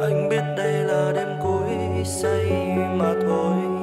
anh biết đây là đêm cuối say mà thôi.